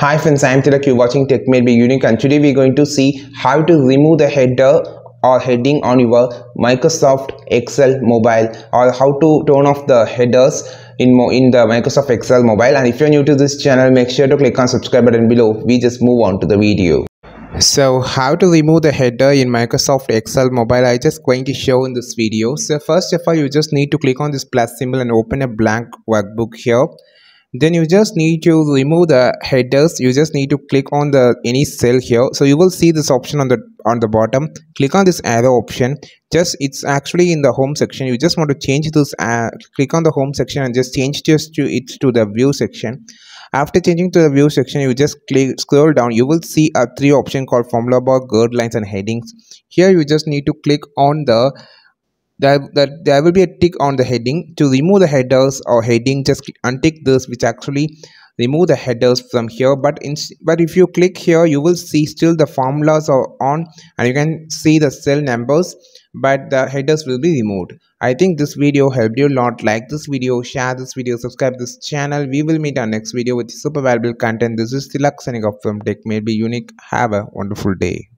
Hi friends, I am Tilak. You're watching Tech Made Me Unique and today we're going to see how to remove the header or heading on your Microsoft Excel mobile or how to turn off the headers in, in the Microsoft Excel mobile and if you're new to this channel make sure to click on subscribe button below. We just move on to the video. So how to remove the header in Microsoft Excel mobile I just going to show in this video. So first of all you just need to click on this plus symbol and open a blank workbook here then you just need to remove the headers. You just need to click on the any cell here. So you will see this option on the on the bottom. Click on this arrow option. Just it's actually in the home section. You just want to change this uh, click on the home section and just change just to it to the view section. After changing to the view section you just click scroll down. You will see a three option called formula bar gridlines and headings. Here you just need to click on the there, there, there will be a tick on the heading. To remove the headers or heading just untick this which actually remove the headers from here. But in but if you click here you will see still the formulas are on and you can see the cell numbers but the headers will be removed. I think this video helped you a lot. Like this video share this video subscribe this channel. We will meet our next video with super valuable content. This is tilak signing off from tech. Made me unique. Have a wonderful day